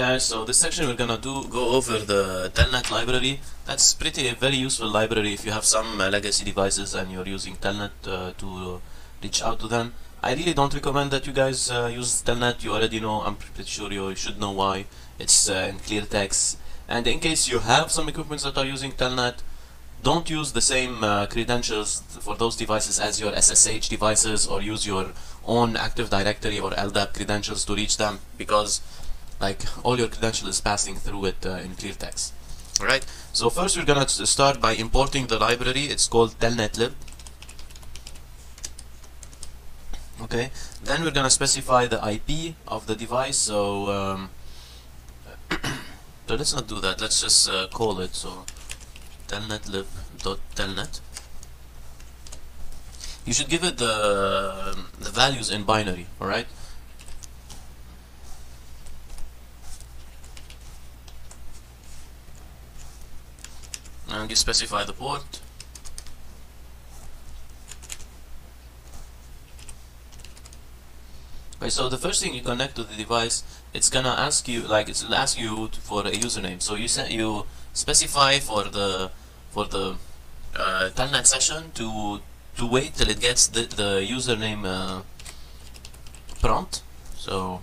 guys, so this section we're gonna do go over the Telnet library. That's pretty a very useful library if you have some uh, legacy devices and you're using Telnet uh, to reach out to them. I really don't recommend that you guys uh, use Telnet. You already know. I'm pretty sure you should know why. It's uh, in clear text. And in case you have some equipments that are using Telnet, don't use the same uh, credentials for those devices as your SSH devices or use your own Active Directory or LDAP credentials to reach them because like all your credential is passing through it uh, in clear text. Alright, so first we're gonna start by importing the library, it's called telnetlib. Okay, then we're gonna specify the IP of the device, so um, so let's not do that, let's just uh, call it, so telnetlib.telnet you should give it the, the values in binary, alright? And you specify the port. Okay, so the first thing you connect to the device, it's gonna ask you, like, it's ask you for a username. So you set, you specify for the for the uh, telnet session to to wait till it gets the, the username uh, prompt so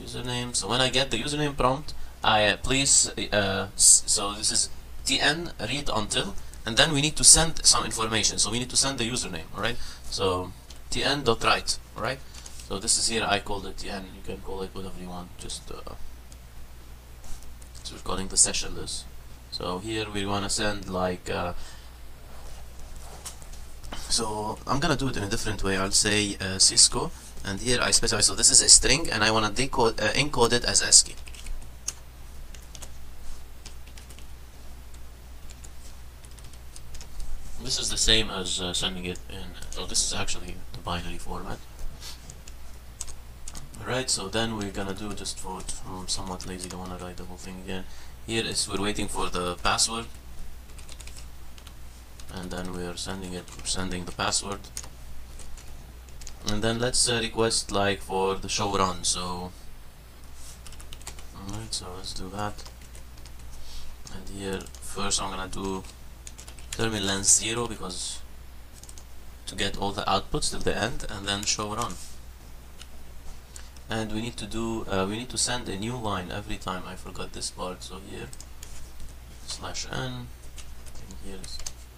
username so when I get the username prompt I uh, please uh, so this is tn read until and then we need to send some information. So we need to send the username alright so tn dot write alright so this is here I called it tn you can call it whatever you want just uh, so we're calling the session list so here we want to send like uh, so I'm gonna do it in a different way. I'll say uh, Cisco and here I specify. So this is a string and I want to decode uh, encode it as ASCII this is the same as uh, sending it in so this is actually the binary format Alright, so then we're gonna do just for I'm somewhat lazy, don't wanna write the whole thing again. Here is we're waiting for the password. And then we are sending it sending the password. And then let's uh, request like for the show run so. Alright so let's do that. And here first I'm gonna do terminal length 0 because to get all the outputs till the end and then show run. And we need to do uh, we need to send a new line every time. I forgot this part so here slash n and here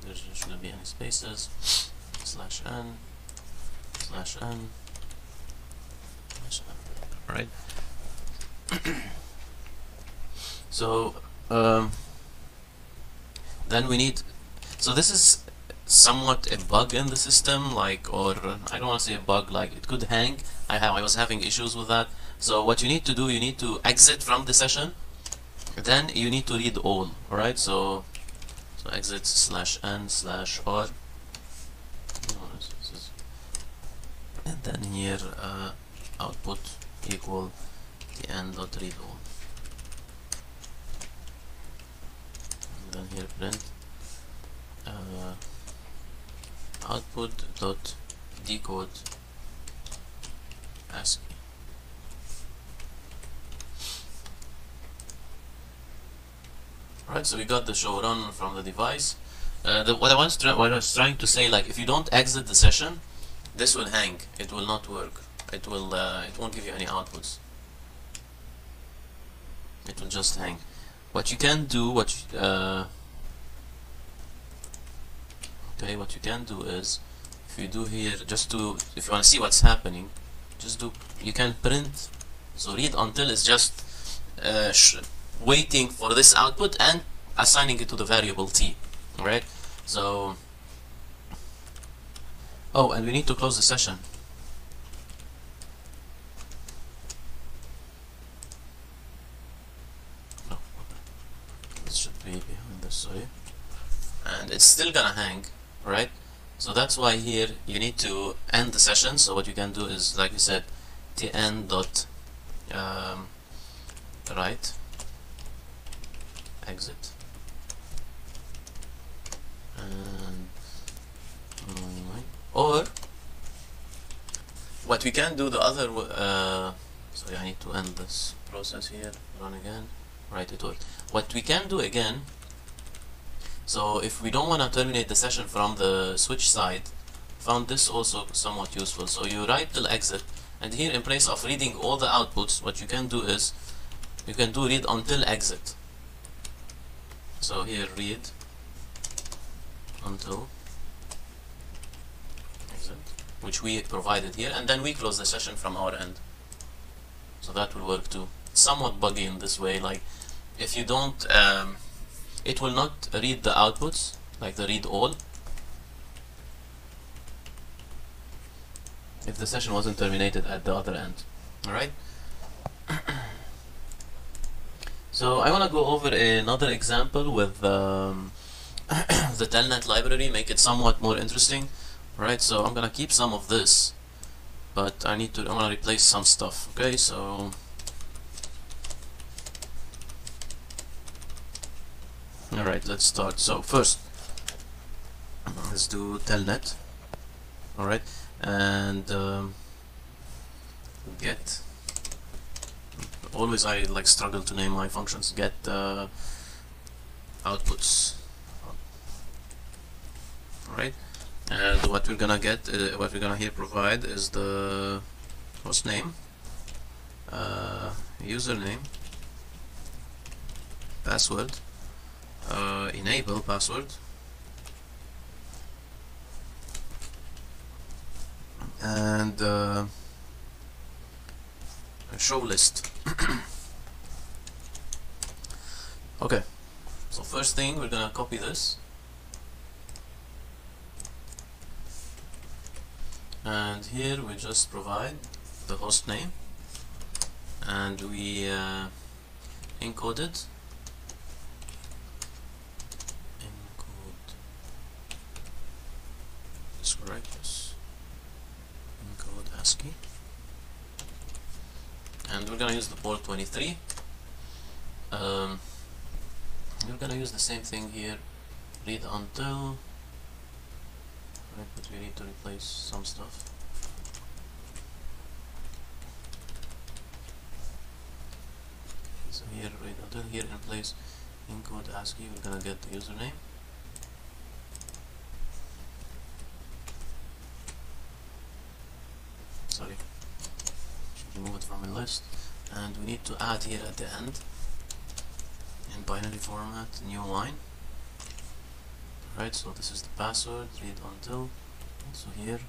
there shouldn't be any spaces slash n slash n slash n. Right. So um, then we need so this is somewhat a bug in the system like or I don't want to say a bug like it could hang. I have I was having issues with that. So what you need to do you need to exit from the session. Then you need to read all alright? So so exit slash n slash r. And then here uh, output equal the n dot read all. And then here print uh, output dot decode ASCII Right, so we got the show run from the device. Uh, the, what, I was what I was trying to say, like, if you don't exit the session, this will hang. It will not work. It will. Uh, it won't give you any outputs. It will just hang. What you can do, what you, uh, okay, what you can do is, if you do here, just to, if you want to see what's happening, just do. You can print. So read until is just uh, waiting for this output and assigning it to the variable t right so oh and we need to close the session oh, this should be behind and it's still gonna hang write? So that's why here you need to end the session. So what you can do is like we said tn dot um, right exit. And or what we can do the other uh, so I need to end this process here. Run again. Right it worked what we can do again so if we don't want to terminate the session from the switch side found this also somewhat useful. So you write till exit and here in place of reading all the outputs what you can do is you can do read until exit. So here read until exit which we provided here and then we close the session from our end. So that will work too. Somewhat buggy in this way like if you don't um, it will not read the outputs like the read all. If the session wasn't terminated at the other end. Alright? So I want to go over another example with um, the telnet library make it somewhat more interesting. Right so I'm gonna keep some of this but I need to I want to replace some stuff okay? So alright let's start. So first let's do telnet. Alright and um, get always I like struggle to name my functions. Get uh, outputs. Alright and what we're gonna get uh, what we're gonna here provide is the host name uh, username password uh, enable password. And uh, show list. Okay. So first thing we're gonna copy this. And here we just provide the host name. And we uh, encode it encode is correct yes encode ASCII and we're gonna use the port 23 um, we're gonna use the same thing here. Read until. Right but we need to replace some stuff. So here read until here in place. Encode ASCII we're gonna get the username sorry should remove it from the list and we need to add here at the end in binary format new line. Right so this is the password read until also here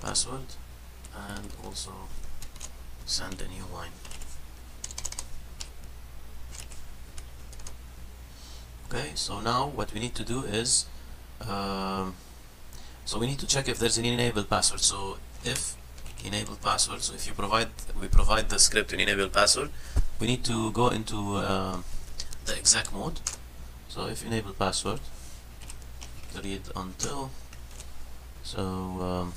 password and also send a new line. Okay so now what we need to do is um, so we need to check if there's an enable password. So if enable password. So if you provide we provide the script in enable password we need to go into uh, the exec mode. So if enable password read until so um,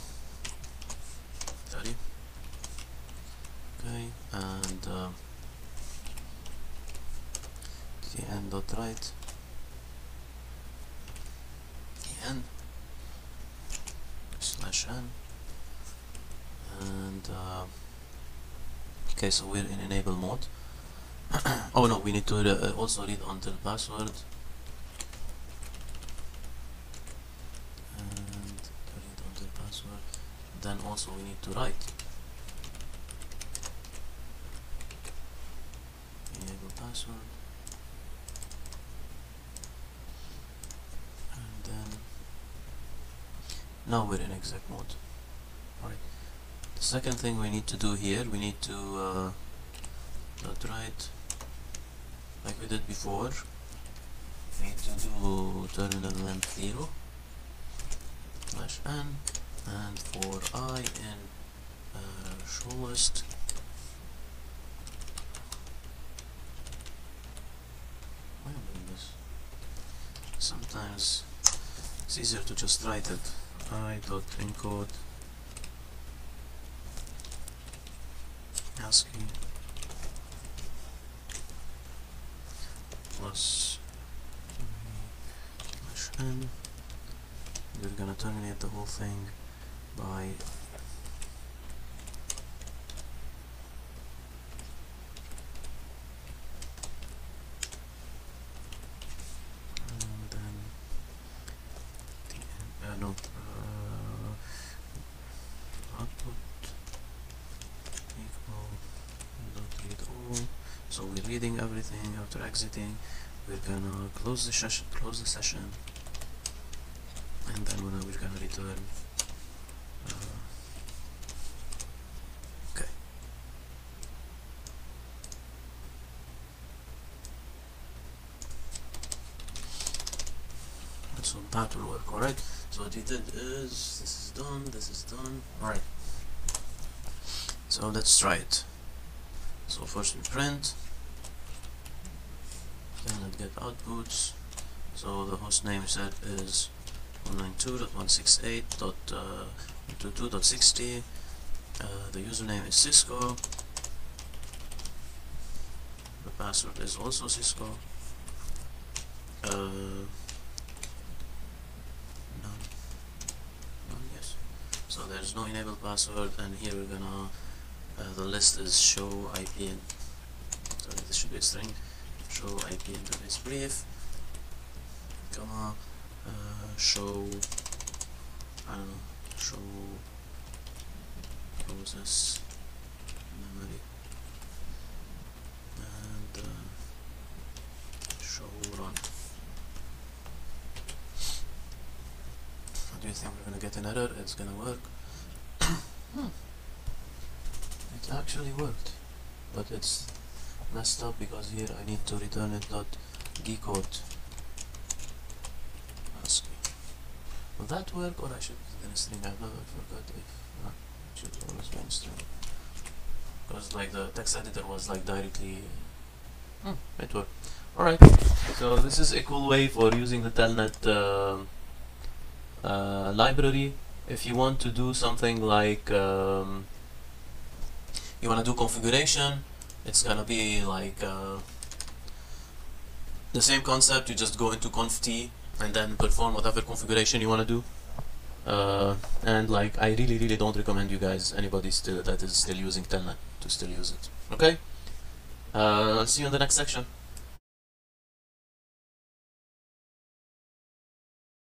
30 okay and um, end dot write. N slash n and uh, okay so we're in enable mode. Oh no we need to uh, also read until password. And read until password. Then also we need to write. Enable password. And then now we're in exec mode. Alright the second thing we need to do here we need to uh, dot write like we did before. We need to do terminal length 0 slash n and for i in uh, show list why am doing this? Sometimes it's easier to just write it. I dot encode Plus n we're gonna terminate the whole thing by so we're reading everything after exiting we're gonna close the session close the session. And then we're gonna return uh, okay. So that will work alright? So what we did is this is done this is done alright. So let's try it. So first we print then let's get outputs. So the host name set is 192.168.122.60 uh, the username is Cisco. The password is also Cisco. Uh, none yes. So there's no enabled password and here we're gonna uh, the list is show IP sorry this should be a string show IP interface brief. Comma uh, show I don't know show process memory. And uh, show run. Do you think we're gonna get an error? It's gonna work. Hmm. it actually worked but it's messed up because here I need to return it dot ASCII will that work or I should put in a string? Never forgot if uh, it should always be in string. Because like the text editor was like directly hmm, it worked alright. So this is a cool way for using the telnet uh, uh, library. If you want to do something like um, you want to do configuration it's gonna be like uh, the same concept you just go into conft and then perform whatever configuration you want to do. Uh, and like I really really don't recommend you guys anybody still that is still using telnet to still use it. Okay? Uh, see you in the next section